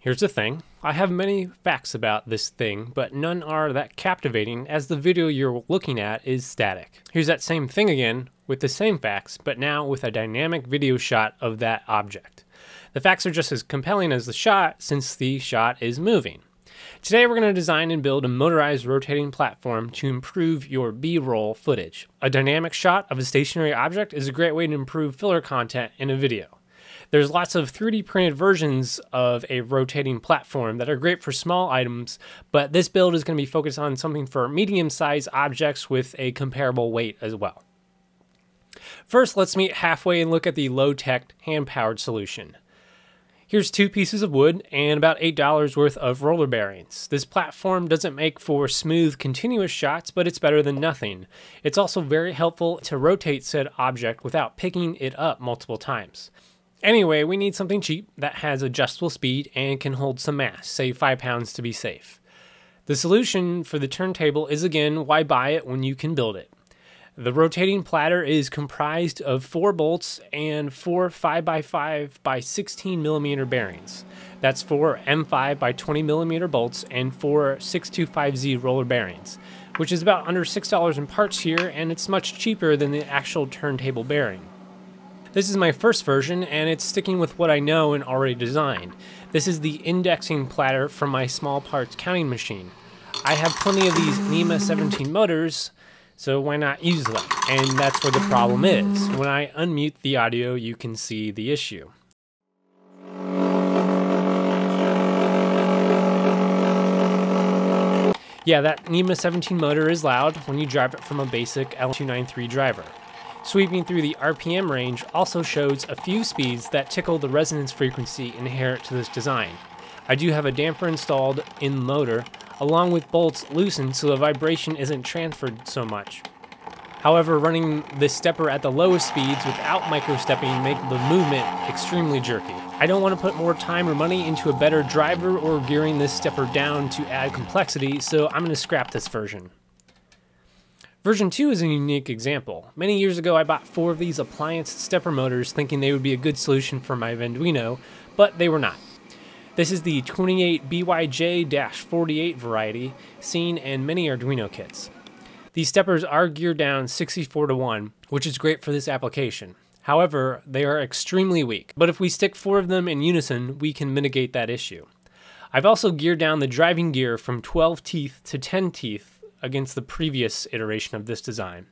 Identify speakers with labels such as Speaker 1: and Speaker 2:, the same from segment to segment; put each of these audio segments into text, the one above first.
Speaker 1: Here's the thing. I have many facts about this thing, but none are that captivating as the video you're looking at is static. Here's that same thing again with the same facts, but now with a dynamic video shot of that object. The facts are just as compelling as the shot since the shot is moving. Today we're going to design and build a motorized rotating platform to improve your B-roll footage. A dynamic shot of a stationary object is a great way to improve filler content in a video. There's lots of 3D printed versions of a rotating platform that are great for small items, but this build is going to be focused on something for medium-sized objects with a comparable weight as well. First, let's meet halfway and look at the low-tech hand-powered solution. Here's two pieces of wood and about $8 worth of roller bearings. This platform doesn't make for smooth, continuous shots, but it's better than nothing. It's also very helpful to rotate said object without picking it up multiple times. Anyway, we need something cheap that has adjustable speed and can hold some mass, say 5 pounds to be safe. The solution for the turntable is again, why buy it when you can build it? The rotating platter is comprised of four bolts and four 5x5 by 16 millimeter bearings. That's four M5 by 20 millimeter bolts and four 625Z roller bearings, which is about under $6 in parts here, and it's much cheaper than the actual turntable bearing. This is my first version and it's sticking with what I know and already designed. This is the indexing platter from my small parts counting machine. I have plenty of these NEMA 17 motors, so why not use them? And that's where the problem is. When I unmute the audio, you can see the issue. Yeah, that NEMA 17 motor is loud when you drive it from a basic L293 driver. Sweeping through the RPM range also shows a few speeds that tickle the resonance frequency inherent to this design. I do have a damper installed in motor, along with bolts loosened so the vibration isn't transferred so much. However, running this stepper at the lowest speeds without micro-stepping make the movement extremely jerky. I don't want to put more time or money into a better driver or gearing this stepper down to add complexity, so I'm going to scrap this version. Version 2 is a unique example. Many years ago I bought four of these appliance stepper motors thinking they would be a good solution for my Venduino, but they were not. This is the 28BYJ-48 variety seen in many Arduino kits. These steppers are geared down 64 to 1, which is great for this application. However, they are extremely weak, but if we stick four of them in unison, we can mitigate that issue. I've also geared down the driving gear from 12 teeth to 10 teeth against the previous iteration of this design.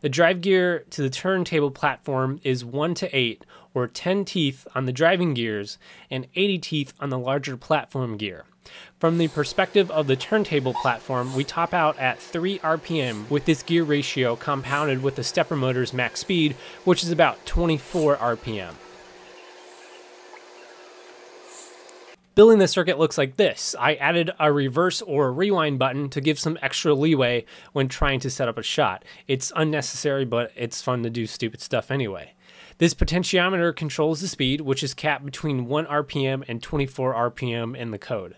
Speaker 1: The drive gear to the turntable platform is 1 to 8, or 10 teeth on the driving gears and 80 teeth on the larger platform gear. From the perspective of the turntable platform, we top out at 3 RPM with this gear ratio compounded with the stepper motor's max speed, which is about 24 RPM. Building the circuit looks like this. I added a reverse or rewind button to give some extra leeway when trying to set up a shot. It's unnecessary, but it's fun to do stupid stuff anyway. This potentiometer controls the speed, which is capped between 1 RPM and 24 RPM in the code.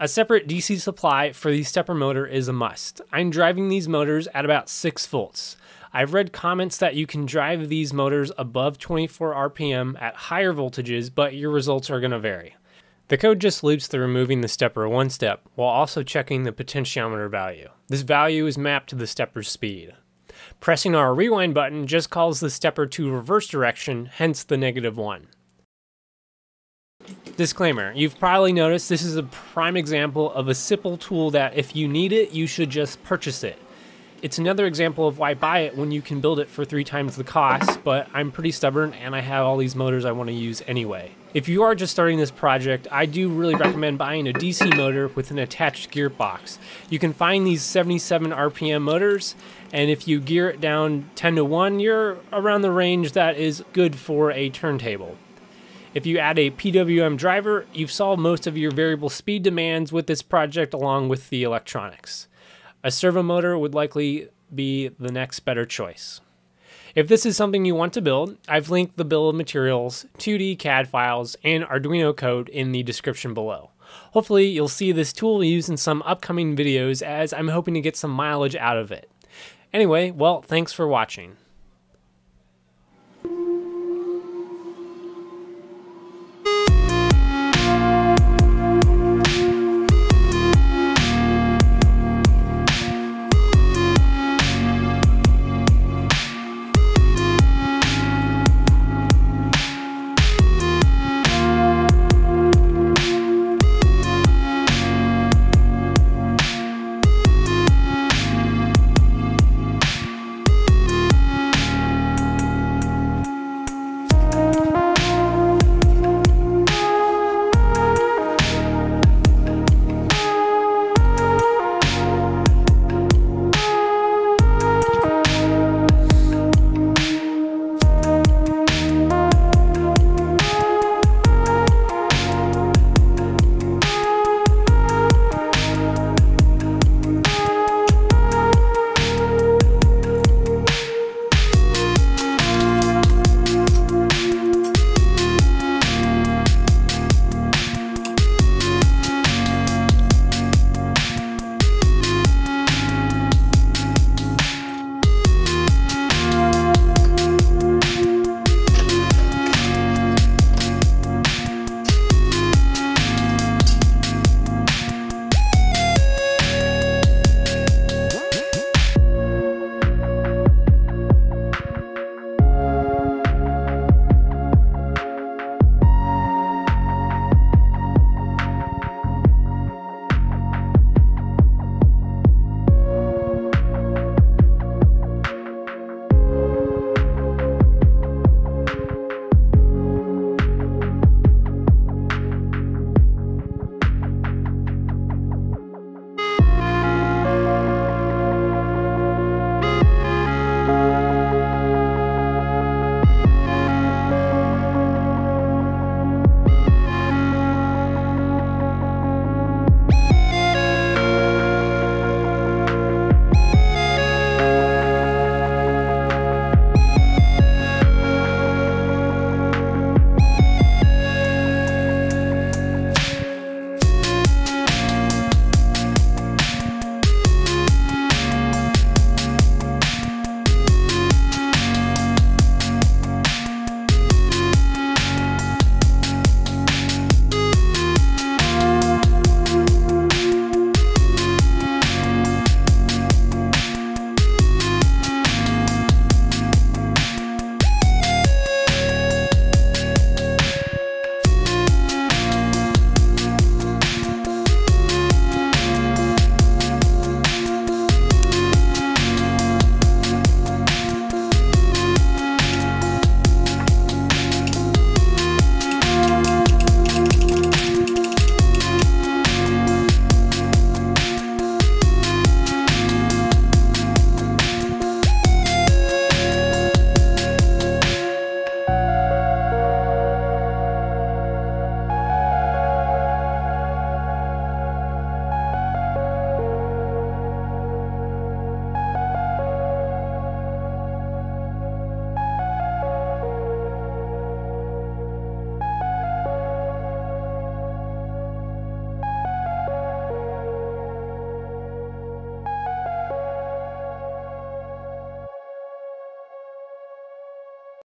Speaker 1: A separate DC supply for the stepper motor is a must. I'm driving these motors at about 6 volts. I've read comments that you can drive these motors above 24 RPM at higher voltages, but your results are going to vary. The code just loops through removing the stepper one step, while also checking the potentiometer value. This value is mapped to the stepper's speed. Pressing our rewind button just calls the stepper to reverse direction, hence the negative one. Disclaimer, you've probably noticed this is a prime example of a simple tool that if you need it, you should just purchase it. It's another example of why buy it when you can build it for three times the cost, but I'm pretty stubborn and I have all these motors I want to use anyway. If you are just starting this project, I do really recommend buying a DC motor with an attached gearbox. You can find these 77 RPM motors, and if you gear it down 10 to 1, you're around the range that is good for a turntable. If you add a PWM driver, you've solved most of your variable speed demands with this project along with the electronics. A servo motor would likely be the next better choice. If this is something you want to build, I've linked the bill of materials, 2D CAD files, and Arduino code in the description below. Hopefully you'll see this tool used in some upcoming videos as I'm hoping to get some mileage out of it. Anyway, well, thanks for watching.